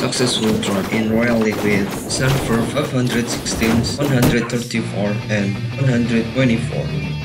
Successful drop in Royal League with Sanford 516, 134, and 124.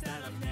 that I'm